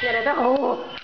Get it? Oh.